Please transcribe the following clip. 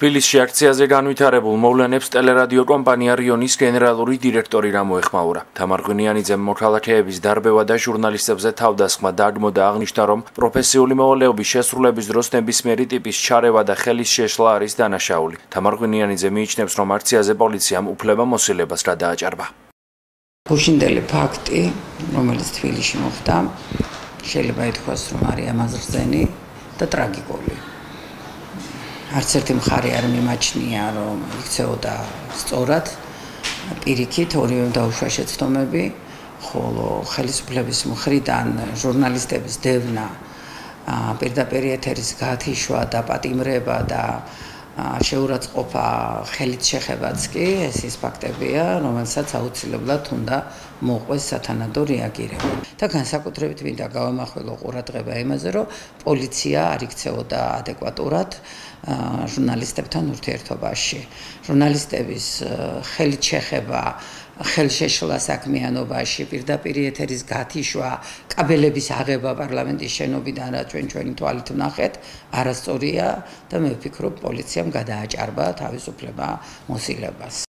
თბილისში აქციაზე განვითარებულ მოვლენებს ტელერადიო კომპანია რიონის გენერალური დირექტორი რამოეხმაურა. თამარ ღვინიანიძემ მოქალაქეების დარბევა და ჟურნალისტებზე თავდასხმა დაგმოდა აღნიშნა, რომ პროფესიული მოვალეობის შესრულების დროს ნებისმიერი ტიპის ჩარევა და ხელის შეშლა არის დანაშაული. თამარ ღვინიანიძე მიიჩნევს, რომ აქციაზე პოლიციამ უფლება მოსილებას რა დააჭარბა. გუშინდელი ფაქტი, რომელიც თბილისში მოხდა, შეიძლება ითქვას, რომ არის ამაზრზენი და ტრაგიკული. არც ერთი მხარე არ მიმაჩნია რომ იქცეოდა სწორად პირიქით ორივე დაუშვა შეცდომები ხოლო ხელისუფლების მხრიდან ჟურნალისტების დევნა პირდაპირ ეთერის გათიშვა და პატიმრება და შეურაცხყოფა ხელით შეხებაც კი ეს ის ფაქტებია, რომელსაც აუცილებლად უნდა მოყვეს სათანადო რეაგირება. და განსაკუთრებით მინდა გავამახვილო ყურადღება იმაზე, რომ პოლიცია არ იქცეოდა ადეკვატურად ჟურნალისტებთან ურთიერთობაში. ჟურნალისტების ხელით შეხება ხელშეშლა საქმიანობაში პირდაპირ ეთერის გათიშვა, კაბელების აღება პარლამენტის შენობიდან, რაც ჩვენ ჩვენი თვალით ვნახეთ, არასწორია და მე ვფიქრობ, პოლიციამ გადააჭარბა თავისუფლება მოსილებას.